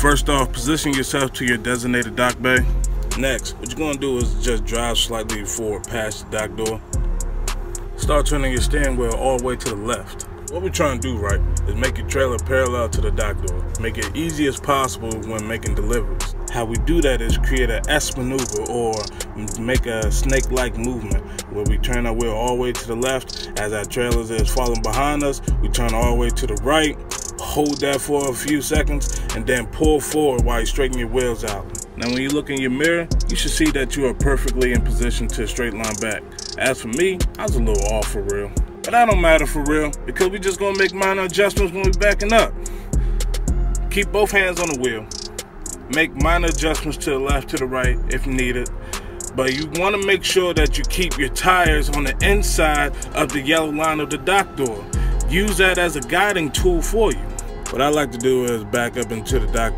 First off, position yourself to your designated dock bay. Next, what you're gonna do is just drive slightly forward past the dock door. Start turning your steering wheel all the way to the left. What we're trying to do, right, is make your trailer parallel to the dock door. Make it easy as possible when making deliveries. How we do that is create an S maneuver or make a snake-like movement where we turn our wheel all the way to the left as our trailers is falling behind us. We turn all the way to the right, hold that for a few seconds, and then pull forward while you straighten your wheels out. Now when you look in your mirror, you should see that you are perfectly in position to straight line back. As for me, I was a little off for real. But that don't matter for real, because we just gonna make minor adjustments when we backing up. Keep both hands on the wheel. Make minor adjustments to the left, to the right if needed. But you wanna make sure that you keep your tires on the inside of the yellow line of the dock door. Use that as a guiding tool for you. What I like to do is back up into the dock